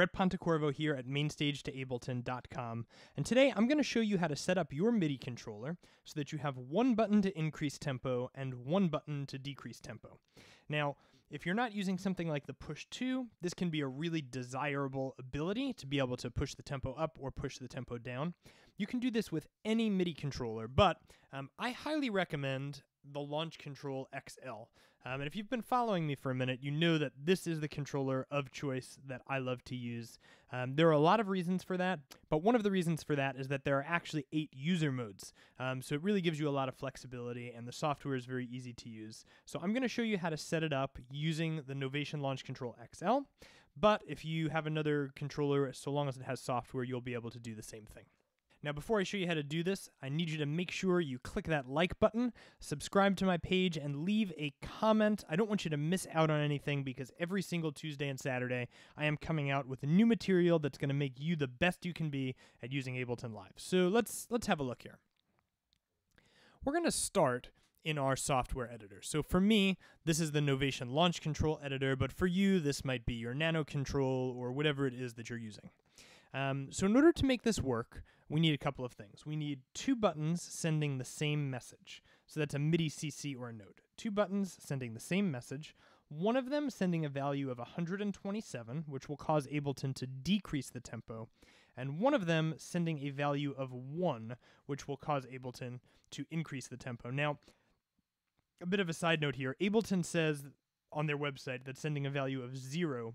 Brett Pontecorvo here at MainStageToAbleton.com, and today I'm going to show you how to set up your MIDI controller so that you have one button to increase tempo and one button to decrease tempo. Now, if you're not using something like the Push 2, this can be a really desirable ability to be able to push the tempo up or push the tempo down. You can do this with any MIDI controller, but um, I highly recommend the Launch Control XL. Um, and if you've been following me for a minute, you know that this is the controller of choice that I love to use. Um, there are a lot of reasons for that, but one of the reasons for that is that there are actually eight user modes. Um, so it really gives you a lot of flexibility, and the software is very easy to use. So I'm going to show you how to set it up using the Novation Launch Control XL. But if you have another controller, so long as it has software, you'll be able to do the same thing. Now, before I show you how to do this, I need you to make sure you click that like button, subscribe to my page, and leave a comment. I don't want you to miss out on anything because every single Tuesday and Saturday, I am coming out with new material that's going to make you the best you can be at using Ableton Live. So let's let's have a look here. We're going to start in our software editor. So for me, this is the Novation Launch Control Editor, but for you, this might be your Nano Control or whatever it is that you're using. Um, so in order to make this work, we need a couple of things. We need two buttons sending the same message. So that's a MIDI CC or a note. Two buttons sending the same message. One of them sending a value of 127, which will cause Ableton to decrease the tempo, and one of them sending a value of 1, which will cause Ableton to increase the tempo. Now, a bit of a side note here Ableton says on their website that sending a value of 0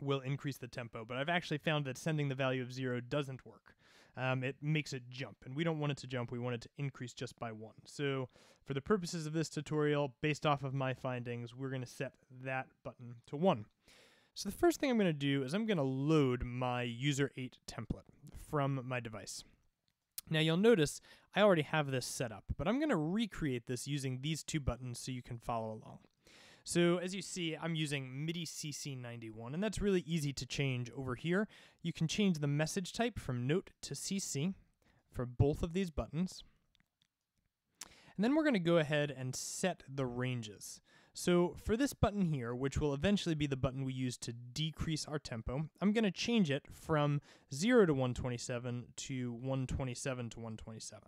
will increase the tempo, but I've actually found that sending the value of 0 doesn't work um, it makes it jump. And we don't want it to jump, we want it to increase just by one. So for the purposes of this tutorial, based off of my findings, we're going to set that button to one. So the first thing I'm going to do is I'm going to load my user 8 template from my device. Now you'll notice I already have this set up, but I'm going to recreate this using these two buttons so you can follow along. So as you see, I'm using MIDI CC91, and that's really easy to change over here. You can change the message type from Note to CC for both of these buttons. And then we're going to go ahead and set the ranges. So for this button here, which will eventually be the button we use to decrease our tempo, I'm going to change it from 0 to 127 to 127 to 127.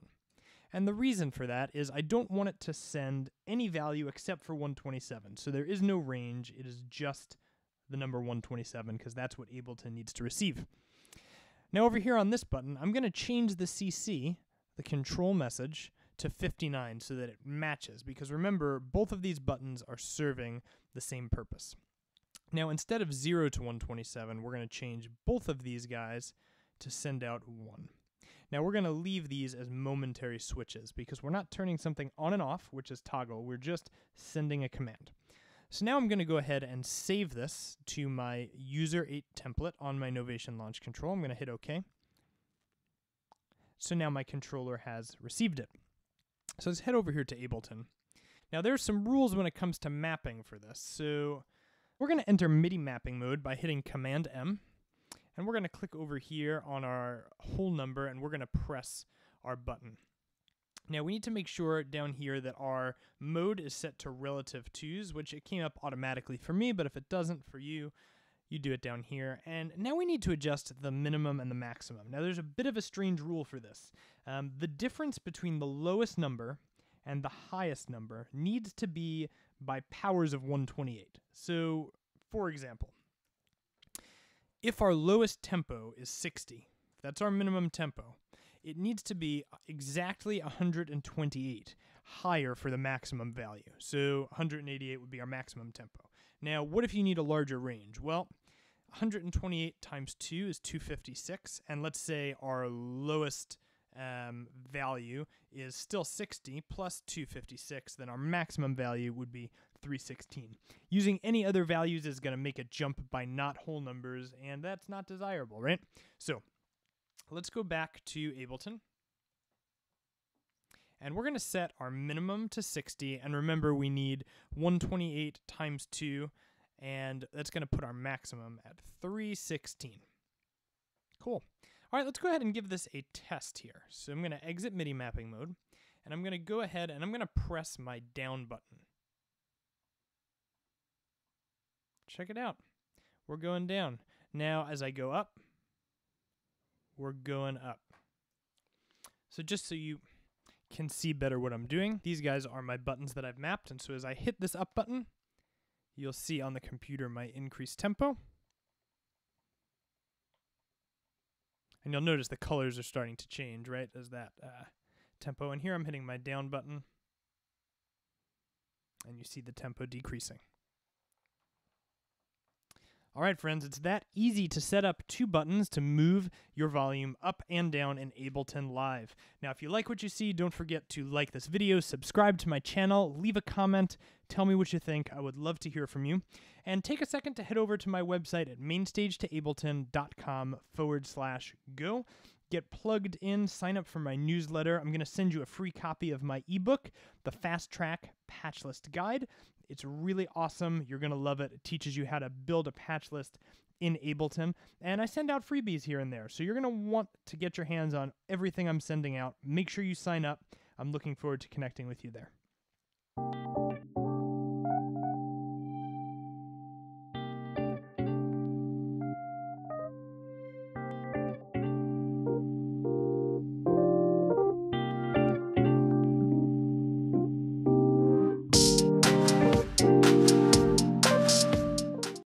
And the reason for that is I don't want it to send any value except for 127. So there is no range, it is just the number 127 because that's what Ableton needs to receive. Now over here on this button, I'm going to change the CC, the control message, to 59 so that it matches because remember, both of these buttons are serving the same purpose. Now instead of 0 to 127, we're going to change both of these guys to send out 1. Now we're going to leave these as momentary switches because we're not turning something on and off, which is toggle, we're just sending a command. So now I'm going to go ahead and save this to my user 8 template on my Novation Launch Control. I'm going to hit OK. So now my controller has received it. So let's head over here to Ableton. Now there's some rules when it comes to mapping for this. So we're going to enter MIDI mapping mode by hitting Command M. And we're going to click over here on our whole number and we're going to press our button. Now we need to make sure down here that our mode is set to relative twos, which it came up automatically for me, but if it doesn't for you, you do it down here. And now we need to adjust the minimum and the maximum. Now there's a bit of a strange rule for this. Um, the difference between the lowest number and the highest number needs to be by powers of 128. So for example, if our lowest tempo is 60, that's our minimum tempo, it needs to be exactly 128 higher for the maximum value. So 188 would be our maximum tempo. Now, what if you need a larger range? Well, 128 times 2 is 256, and let's say our lowest um, value is still 60 plus 256, then our maximum value would be 316. Using any other values is going to make a jump by not whole numbers, and that's not desirable, right? So let's go back to Ableton. And we're going to set our minimum to 60. And remember, we need 128 times 2, and that's going to put our maximum at 316. Cool. All right, let's go ahead and give this a test here. So I'm going to exit MIDI mapping mode, and I'm going to go ahead and I'm going to press my down button. Check it out. We're going down. Now, as I go up, we're going up. So just so you can see better what I'm doing, these guys are my buttons that I've mapped. And so as I hit this up button, you'll see on the computer my increased tempo. And you'll notice the colors are starting to change, right, as that uh, tempo. And here I'm hitting my down button, and you see the tempo decreasing. All right, friends, it's that easy to set up two buttons to move your volume up and down in Ableton Live. Now, if you like what you see, don't forget to like this video, subscribe to my channel, leave a comment, tell me what you think. I would love to hear from you. And take a second to head over to my website at mainstagetoableton.com forward slash go get plugged in, sign up for my newsletter. I'm going to send you a free copy of my ebook, The Fast Track Patch List Guide. It's really awesome. You're going to love it. It teaches you how to build a patch list in Ableton. And I send out freebies here and there. So you're going to want to get your hands on everything I'm sending out. Make sure you sign up. I'm looking forward to connecting with you there.